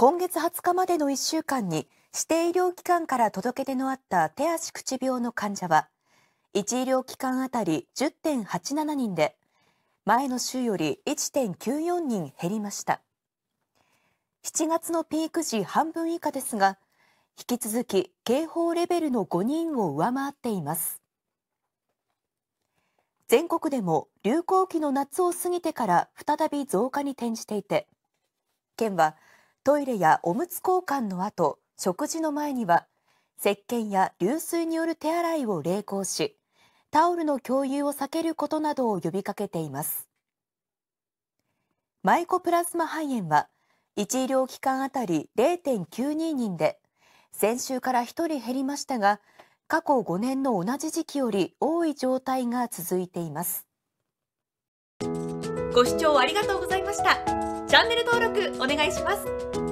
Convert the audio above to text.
今月20日までの1週間に指定医療機関から届け出のあった手足口病の患者は1医療機関あたり10.87人で前の週より1.94人減りました。7月のピーク時半分以下ですが引き続き警報レベルの5人を上回っています。全国でも流行期の夏を過ぎてから再び増加に転じていて県はトイレやおむつ交換の後食事の前には石鹸や流水による手洗いを励行しタオルの共有を避けることなどを呼びかけています。マイコプラズマ肺炎は1医療機関あたり0.92人で先週から1人減りましたが過去5年の同じ時期より多い状態が続いています。ご視聴ありがとうございました。チャンネル登録お願いします。